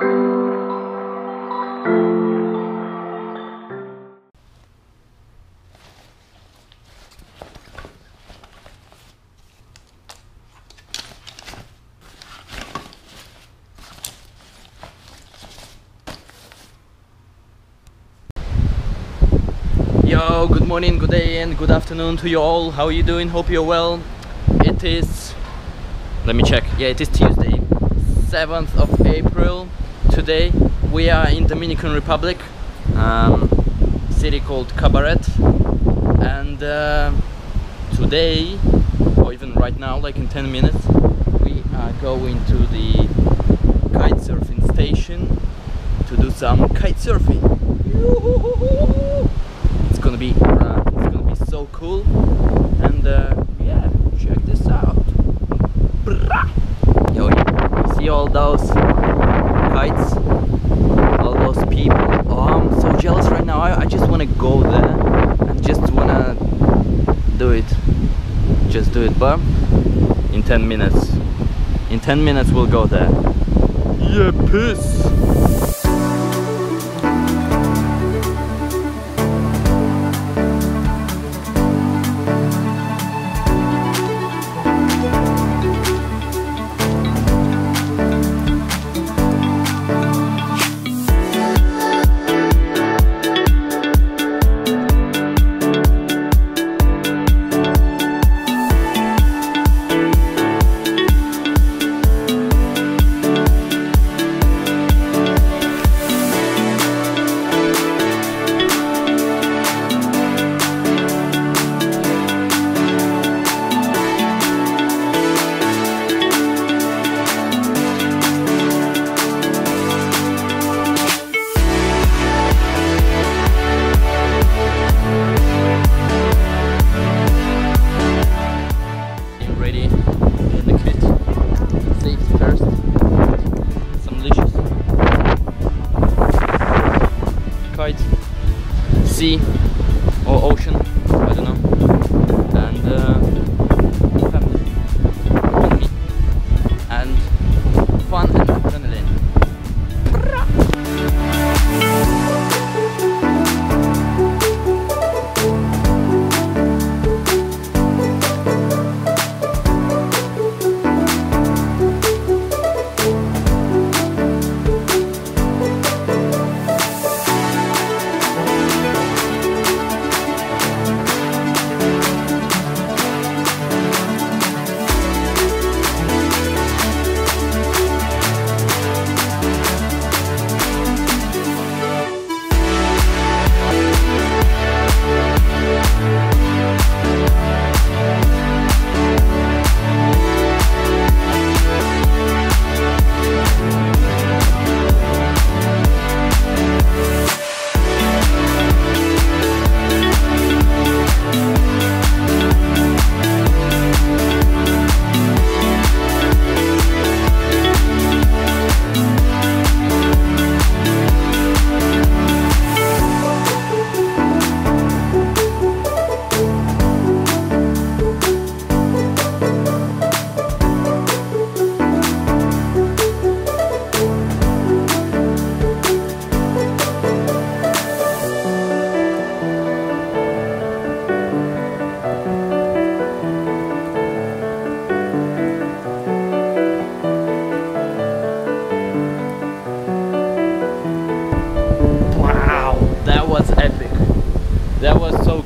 Yo, good morning, good day, and good afternoon to you all. How are you doing? Hope you're well. It is, let me check. Yeah, it is Tuesday, 7th of April. Today we are in Dominican Republic, um, city called Cabarete, and uh, today, or even right now, like in 10 minutes, we are going to the kite surfing station to do some kite surfing. It's gonna be uh, it's gonna be so cool, and uh, yeah, check this out. Yo, see all those all those people. Oh, I'm so jealous right now. I, I just wanna go there and just wanna do it. Just do it, but in 10 minutes. In 10 minutes we'll go there. Yeah, peace.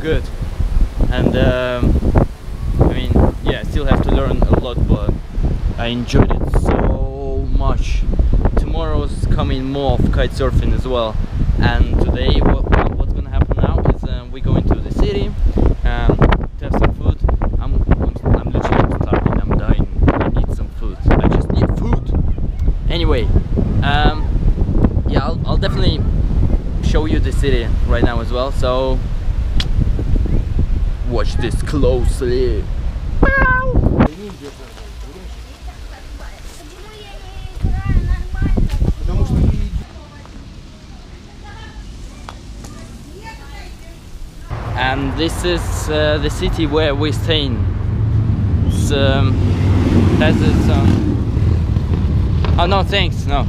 Good. And um, I mean, yeah, I still have to learn a lot, but I enjoyed it so much. Tomorrow's coming more of kite surfing as well. And today, what, what's gonna happen now is um, we go into the city um, to have some food. I'm, I'm, I'm literally starving. I'm dying. I need some food. I just need food. Anyway, um, yeah, I'll, I'll definitely show you the city right now as well. So watch this closely. And this is uh, the city where we're staying. It's, um, that's it. Um... Oh no, thanks, no.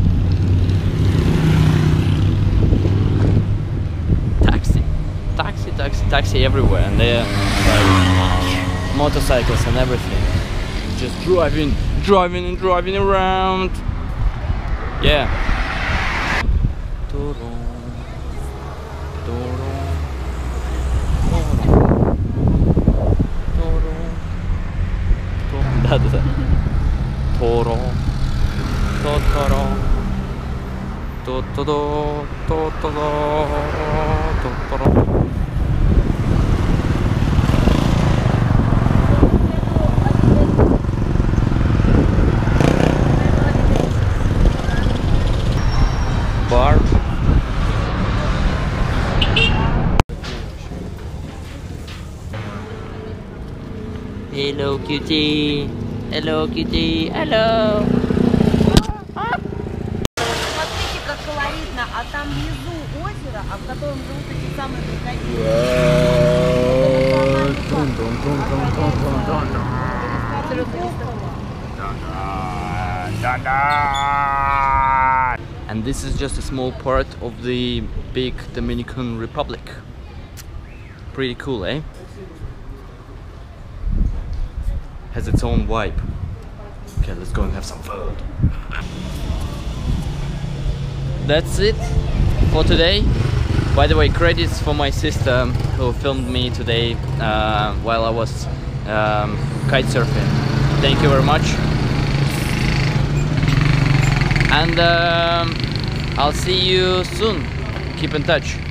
taxi, taxi, taxi everywhere, and they. Uh motorcycles and everything. Just driving, driving and driving around. Yeah. Toro. Бар. Hello cutie. Hello cutie. Hello. Смотрите, как колоритно, а там внизу озеро, а в котором живут эти самые крокодилы. And this is just a small part of the big Dominican Republic. Pretty cool, eh? Has its own vibe. Okay, let's go and have some food. That's it for today. By the way, credits for my sister who filmed me today uh, while I was um, kite surfing. Thank you very much. And um, I'll see you soon. Keep in touch.